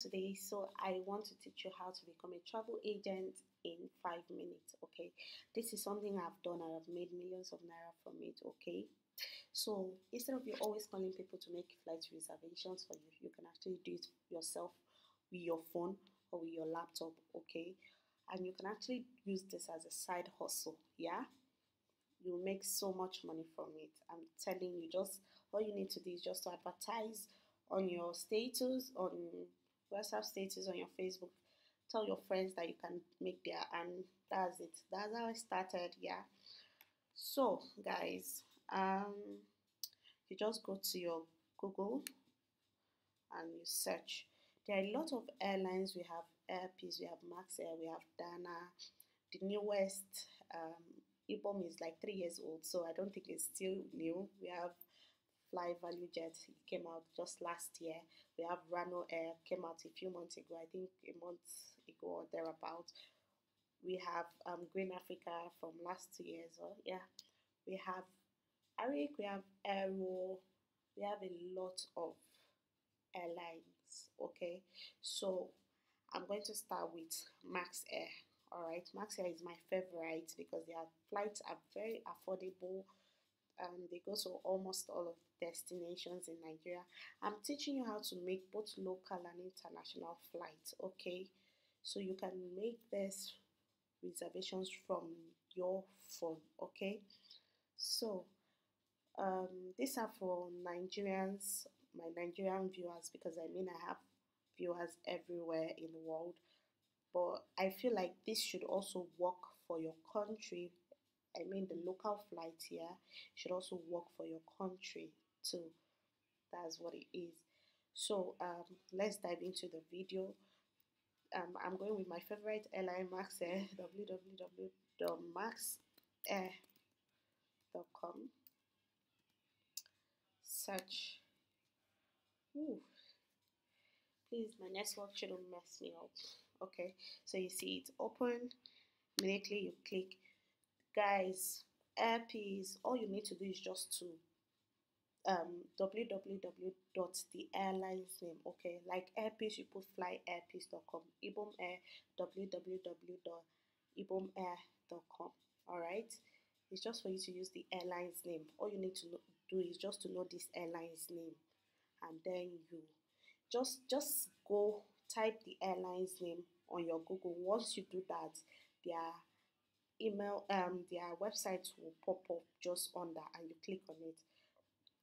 today so i want to teach you how to become a travel agent in five minutes okay? This is something i've done and i've made millions of naira from it okay? So instead of you always calling people to make flight reservations for you you can actually do it yourself with your phone or with your laptop okay? And you can actually use this as a side hustle yeah? You make so much money from it. I'm telling you just all you need to do is just to advertise on your status on WhatsApp status on your Facebook. Tell your friends that you can make there, and that's it. That's how I started. Yeah. So, guys, um, you just go to your Google and you search. There are a lot of airlines. We have Airpeace, we have Max Air, we have Dana. The newest um, IBOM is like three years old, so I don't think it's still new. We have Fly Value Jet came out just last year. We have Rano Air came out a few months ago, I think a month ago or thereabout. We have um, Green Africa from last two years, or yeah. We have Arik, we have Aero, we have a lot of airlines. Okay, so I'm going to start with Max Air. All right, Max Air is my favorite because their flights are very affordable and they go to almost all of destinations in Nigeria. I'm teaching you how to make both local and international flights, okay? So you can make this reservations from your phone, okay? So um, these are for Nigerians, my Nigerian viewers, because I mean I have viewers everywhere in the world. But I feel like this should also work for your country I mean the local flight here should also work for your country too. That's what it is. So um, let's dive into the video. Um, I'm going with my favorite airline, Max Air, www.maxair.com. Search. Ooh. Please, my network shouldn't mess me up. Okay, so you see it's open. Immediately you click guys airpeace all you need to do is just to um www dot the airlines name okay? Like airpeace you put flyairpeace.com ibom air www dot ibomair.com all right it's just for you to use the airline's name. All you need to do is just to know this airline's name and then you just just go type the airline's name on your google. Once you do that their email um their website will pop up just under and you click on it.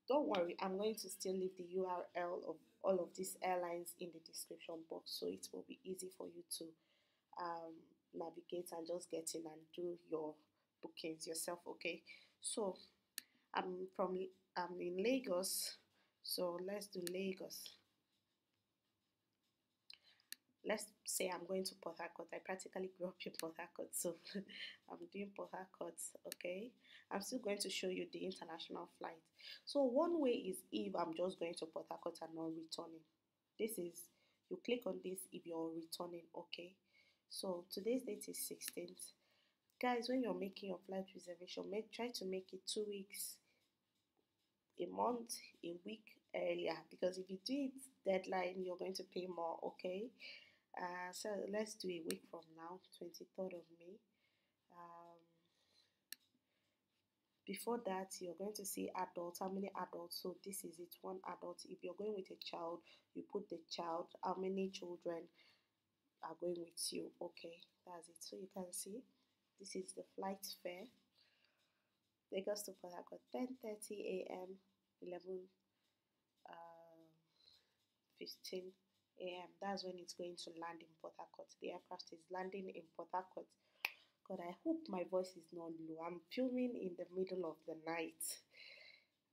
Don't worry i'm going to still leave the url of all of these airlines in the description box so it will be easy for you to um, navigate and just get in and do your bookings yourself okay? So i'm from i'm in lagos so let's do lagos let's say I'm going to Port Harcourt. I practically grew up in Port Harcourt, so I'm doing Port Harcourt. Okay, I'm still going to show you the international flight. So one way is if I'm just going to Port Harcourt and not returning. This is you click on this if you're returning. Okay, so today's date is 16th. Guys, when you're making your flight reservation, make try to make it two weeks, a month, a week earlier because if you do it deadline, you're going to pay more. Okay uh, so let's do a week from now, 23rd of May. Um, before that, you're going to see adults. How many adults? So this is it, one adult. If you're going with a child, you put the child. How many children are going with you? Okay, that's it. So you can see this is the flight fare. Lagos to Port Harcourt, 10:30 a.m. 11 uh, 15 a.m. That's when it's going to land in Port Harcourt. The aircraft is landing in Port Harcourt. God, I hope my voice is not low. I'm filming in the middle of the night.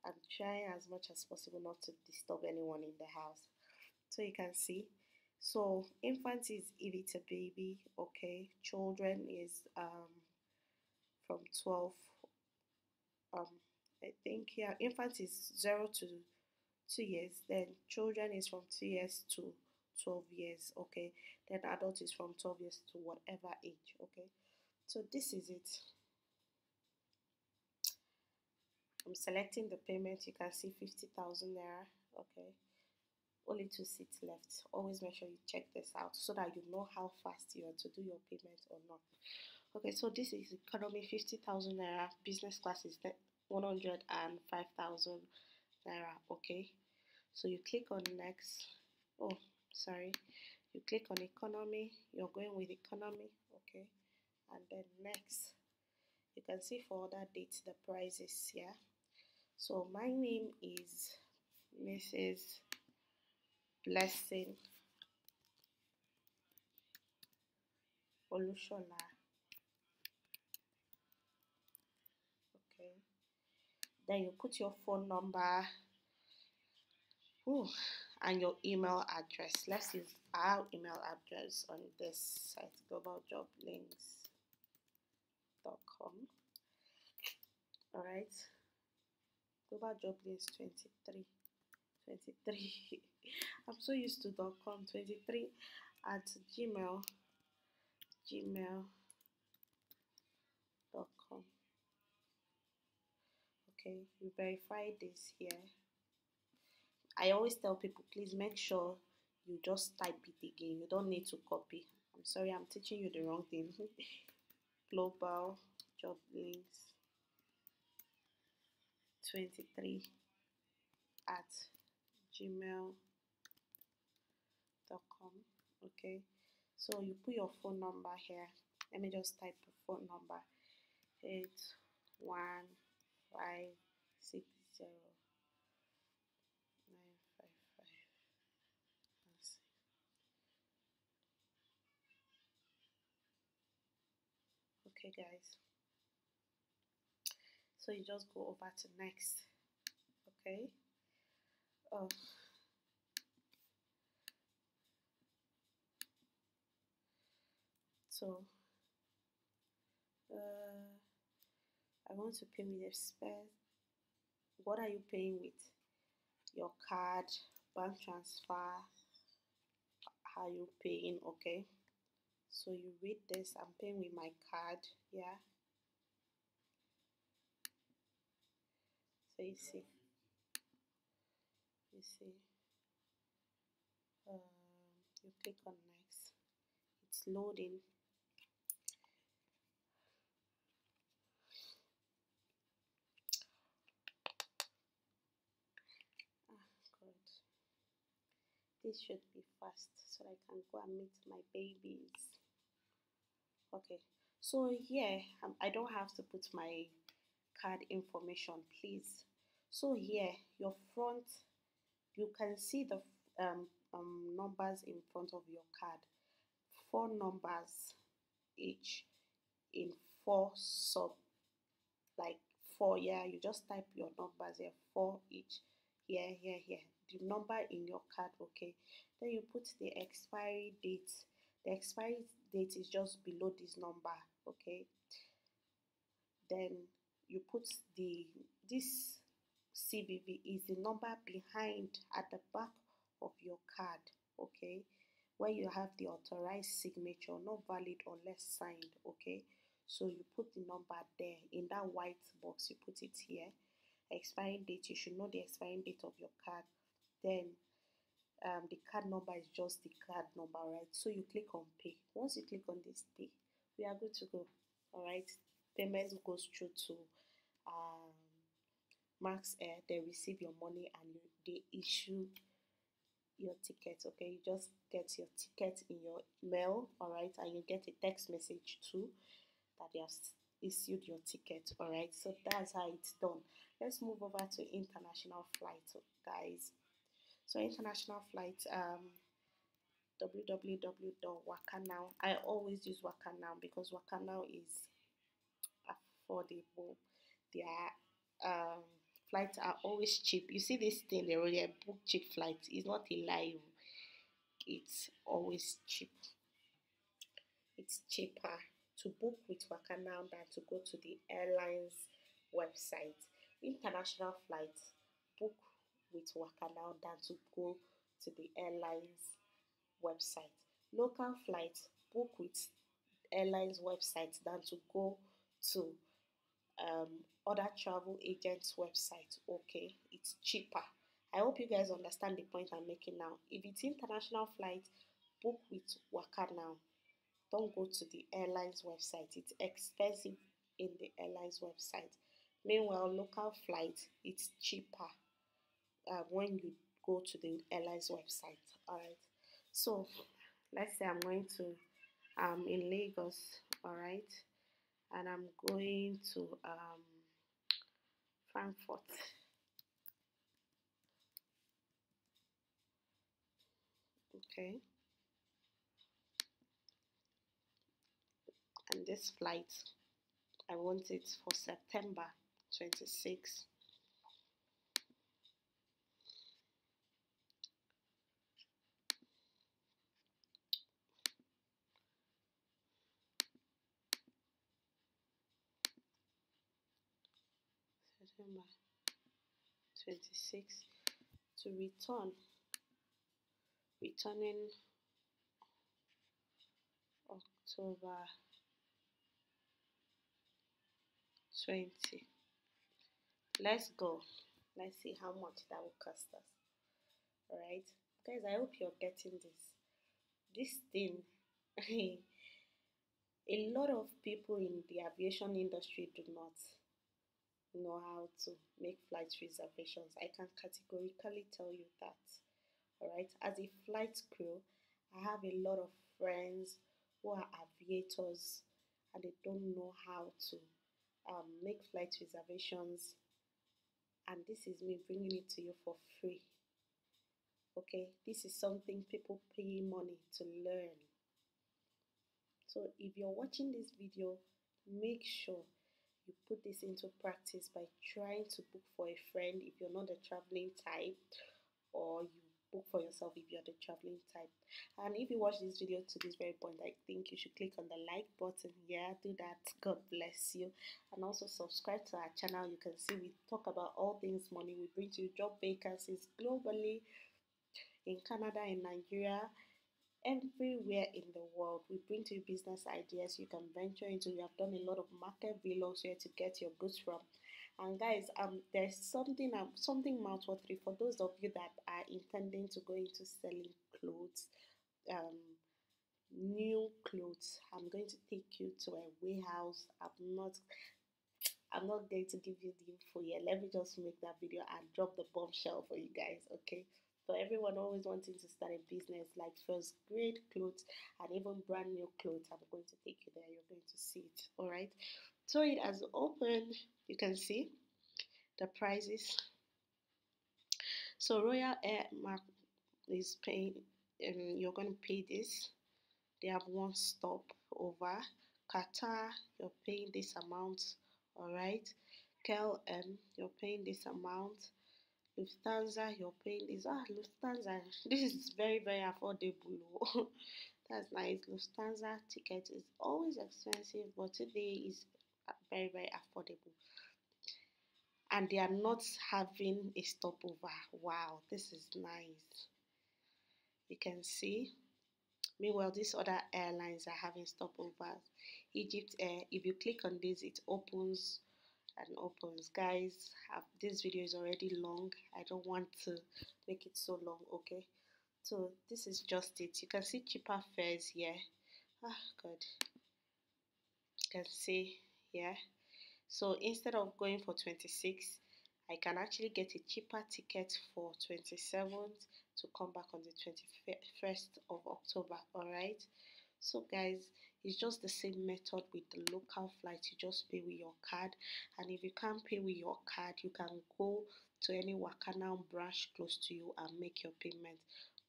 I'm trying as much as possible not to disturb anyone in the house. So you can see. So infant is if it's a baby, okay. Children is um from 12 um I think yeah infant is zero to two years then children is from two years to 12 years okay then adult is from 12 years to whatever age okay so this is it i'm selecting the payment you can see 50000 naira okay only two seats left. Always make sure you check this out so that you know how fast you are to do your payment or not. Okay, so this is economy 50,000 naira, business class is 105,000 naira. Okay, so you click on next. Oh, sorry, you click on economy, you're going with economy. Okay, and then next, you can see for other dates the prices. Yeah, so my name is Mrs. Blessing Olushola. Okay. Then you put your phone number Ooh, and your email address. Let's use our email address on this site, globaljoblinks.com. Alright. Global Job Links 23. 23 i'm so used to com 23 at gmail gmail.com okay you verify this here I always tell people, please make sure you just type it again. You don't need to copy. I'm sorry, I'm teaching you the wrong thing. Global job links 23 at gmail.com. Okay, so you put your phone number here. Let me just type the phone number Eight one five six zero. Okay guys so you just go over to next okay Oh. So, uh, I want to pay with expense. What are you paying with? Your card, bank transfer, how you paying, okay? So you read this, I'm paying with my card, yeah? So you see. You see. Um, you click on next. It's loading. Ah this should be fast so I can go and meet my babies okay so here um, I don't have to put my card information please so here your front you can see the um, um, numbers in front of your card. Four numbers each in four sub, like four, yeah, you just type your numbers here, four each, here, here, here. The number in your card, okay. Then you put the expiry date. The expiry date is just below this number, okay. Then you put the this CVV is the number behind at the back of your card, okay, where you have the authorized signature, not valid unless signed, okay. So you put the number there in that white box, you put it here. Expiring date, you should know the expiring date of your card. Then um, the card number is just the card number, right? So you click on pay. Once you click on this pay, we are good to go. All right, payment goes through to um, Max Air, they receive your money and they issue your ticket. Okay, you just get your ticket in your mail, all right, and you get a text message too that they have issued your ticket. All right, so that's how it's done. Let's move over to international flight, guys. So international flight, um, www.wakanow. I always use Wakanow because Wakanow is affordable. Their um flights are always cheap. You see this thing, they really book cheap flights. It's not a lie. It's always cheap. It's cheaper to book with Wakanow than to go to the airline's website. International flights book with Wakanow than to go to the airline's website. Local flights book with airline's website than to go to um, other travel agents' websites. Okay, it's cheaper. I hope you guys understand the point I'm making now. If it's international flight, book with Wakanow. Don't go to the airline's website. It's expensive in the airline's website. Meanwhile, local flight, it's cheaper uh, when you go to the airline's website. All right. So let's say I'm going to um in Lagos. All right, and I'm going to um Frankfurt. Okay. And this flight, I want it for September 26. September 26 to return returning October 20 let's go. Let's see how much that will cost us. All right guys i hope you're getting this. This thing a lot of people in the aviation industry do not know how to make flight reservations. I can categorically tell you that. Alright, as a flight crew, I have a lot of friends who are aviators and they don't know how to um, make flight reservations. And this is me bringing it to you for free. Okay, this is something people pay money to learn. So if you're watching this video, make sure you put this into practice by trying to book for a friend if you're not the traveling type or you book for yourself if you're the traveling type. And if you watch this video to this very point i think you should click on the like button. Yeah do that. God bless you. And also subscribe to our channel. You can see we talk about all things money. We bring to you job vacancies globally in canada in nigeria everywhere in the world. We bring to you business ideas you can venture into. We have done a lot of market vlogs here to get your goods from. And guys, um, there's something um something mouthwatering for those of you that are intending to go into selling clothes, um, new clothes. I'm going to take you to a warehouse. I'm not. I'm not going to give you the info yet. Let me just make that video and drop the bombshell for you guys, okay? For everyone always wanting to start a business like first grade clothes and even brand new clothes i'm going to take you there you're going to see it all right so it has opened you can see the prices. So Royal Air Maroc is paying um, you're going to pay this. They have one stop over. Qatar you're paying this amount all right KLM, you're paying this amount Lufthansa, you're paying this. Ah, Lufthansa, this is very, very affordable. That's nice. Lufthansa ticket is always expensive, but today is very, very affordable. And they are not having a stopover. Wow, this is nice. You can see. Meanwhile, these other airlines are having stopovers. Egypt Air, if you click on this, it opens and opens guys have, this video is already long. I don't want to make it so long okay? So this is just it. You can see cheaper fares here. Ah god. You can see yeah? So instead of going for 26 I can actually get a cheaper ticket for 27th to come back on the 21st of October all right so guys it's just the same method with the local flight you just pay with your card and if you can't pay with your card you can go to any Wakanow branch close to you and make your payment.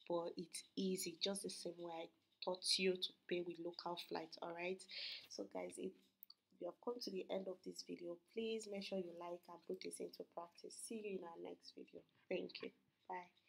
But it's easy just the same way I taught you to pay with local flights all right so guys if you have come to the end of this video please make sure you like and put this into practice. See you in our next video. Thank you. Bye